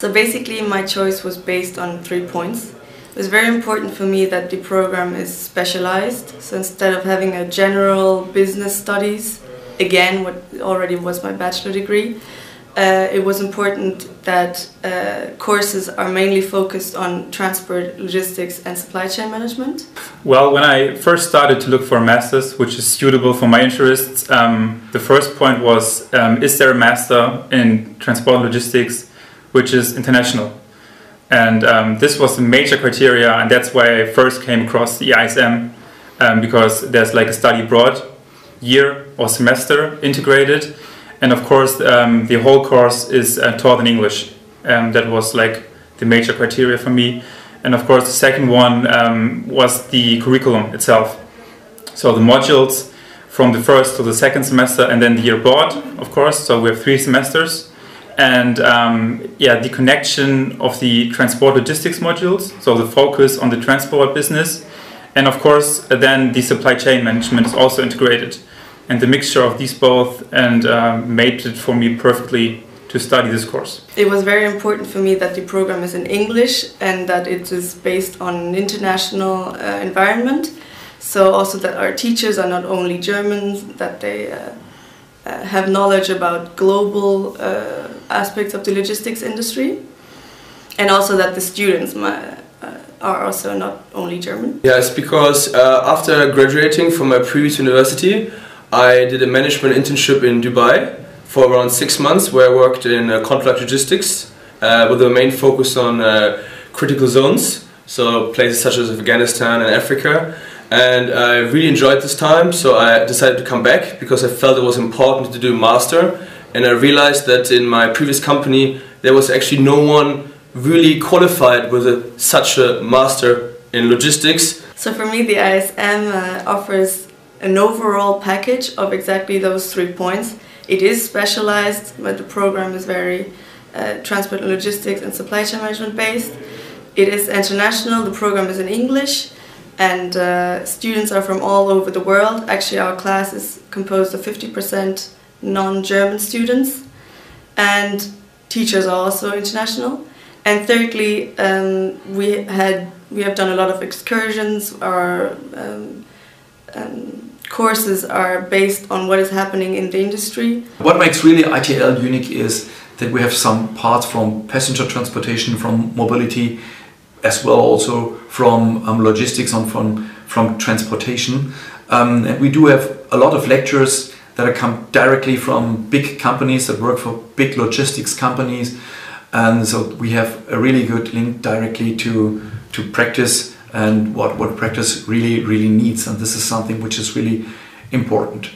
So basically my choice was based on three points. It was very important for me that the program is specialized. So instead of having a general business studies, again what already was my bachelor degree, uh, it was important that uh, courses are mainly focused on transport, logistics and supply chain management. Well, when I first started to look for a master's which is suitable for my interests, um, the first point was um, is there a master in transport logistics which is international? And um, this was the major criteria and that's why I first came across the ISM um, because there's like a study abroad year or semester integrated and of course um, the whole course is uh, taught in English. Um, that was like the major criteria for me. And of course the second one um, was the curriculum itself. So the modules from the first to the second semester and then the year abroad, of course. So we have three semesters. And um, yeah, the connection of the transport logistics modules, so the focus on the transport business. And of course, then the supply chain management is also integrated and the mixture of these both and uh, made it for me perfectly to study this course. It was very important for me that the program is in English and that it is based on an international uh, environment. So also that our teachers are not only Germans, that they uh, uh have knowledge about global uh, aspects of the logistics industry. And also that the students uh, are also not only German. Yes, because after graduating from my previous university, I did a management internship in Dubai for around six months where I worked in uh, contract logistics uh, with a main focus on uh, critical zones, so places such as Afghanistan and Africa. And I really enjoyed this time, so I decided to come back because I felt it was important to do master. And I realized that in my previous company there was actually no one really qualified with a, such a master in logistics. So for me the ISM uh, offers an overall package of exactly those three points. It is specialized, but the program is very uh, transport and logistics and supply chain management based. It is international, the program is in English, and uh, students are from all over the world. Actually, our class is composed of 50% non-German students, and teachers are also international. And thirdly, um, we had we have done a lot of excursions. Our um, um, courses are based on what is happening in the industry. What makes really ITL unique is that we have some parts from passenger transportation, from mobility, as well also from um, logistics and from, from transportation. Um, and we do have a lot of lectures that come directly from big companies that work for big logistics companies. And so we have a really good link directly to, to practice and what, what practice really, really needs. And this is something which is really important.